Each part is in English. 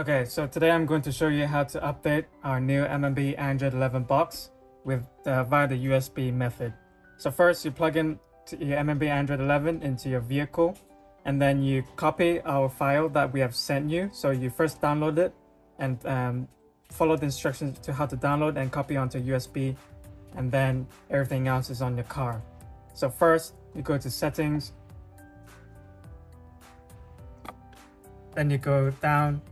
Okay, so today I'm going to show you how to update our new MMB Android 11 box with uh, via the USB method. So first you plug in your MMB Android 11 into your vehicle and then you copy our file that we have sent you. So you first download it and um, follow the instructions to how to download and copy onto USB and then everything else is on your car. So first you go to settings, then you go down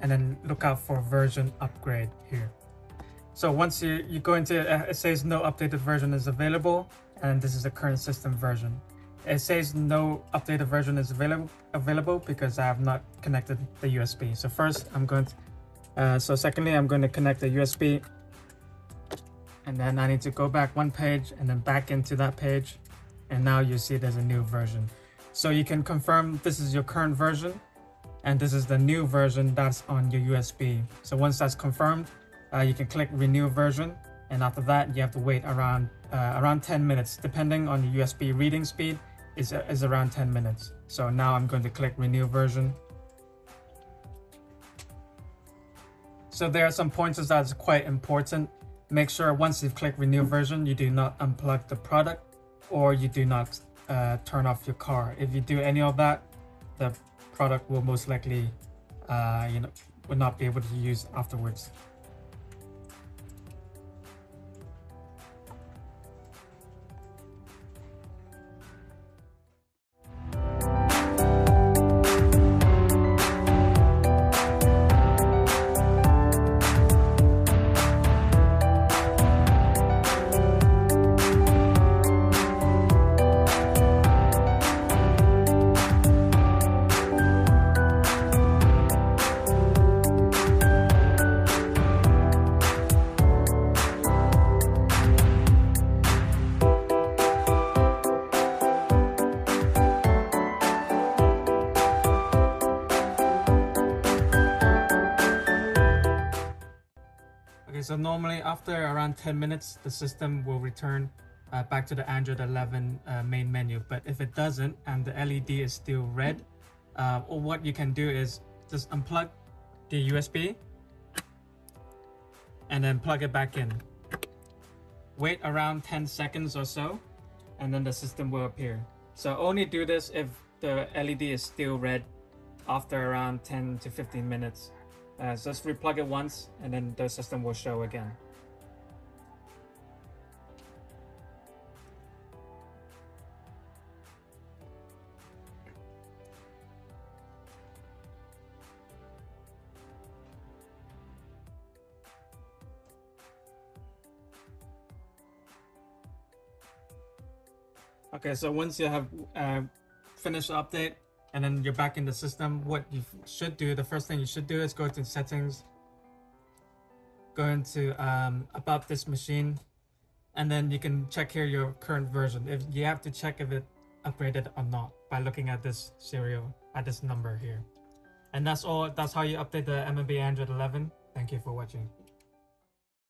and then look out for version upgrade here. So once you, you go into it, uh, it says no updated version is available, and this is the current system version. It says no updated version is available available because I have not connected the USB. So first I'm going to, uh, so secondly, I'm going to connect the USB and then I need to go back one page and then back into that page. And now you see there's a new version. So you can confirm this is your current version and this is the new version that's on your USB. So once that's confirmed, uh, you can click renew version and after that you have to wait around uh, around 10 minutes depending on the USB reading speed is, uh, is around 10 minutes. So now I'm going to click renew version. So there are some pointers that's quite important. Make sure once you've clicked renew version, you do not unplug the product or you do not uh, turn off your car. If you do any of that, the product will most likely, uh, you know, will not be able to use afterwards. So normally after around 10 minutes, the system will return uh, back to the Android 11 uh, main menu. But if it doesn't and the LED is still red, uh, or what you can do is just unplug the USB and then plug it back in. Wait around 10 seconds or so, and then the system will appear. So only do this if the LED is still red after around 10 to 15 minutes. Uh, just replug it once and then the system will show again. Okay, so once you have uh, finished update, and then you're back in the system, what you should do, the first thing you should do is go to settings, go into um, about this machine, and then you can check here your current version. If you have to check if it upgraded or not by looking at this serial, at this number here. And that's all, that's how you update the MMB Android 11. Thank you for watching.